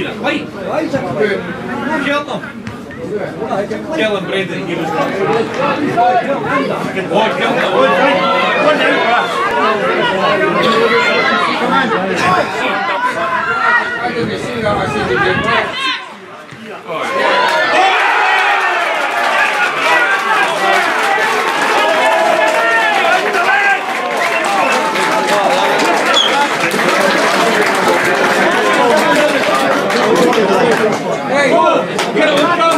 Wheeler. Why? Kill them. Kill him, Brendan. He was wrong. Oh, kill him. One down. One down for us. Oh, Hey, get a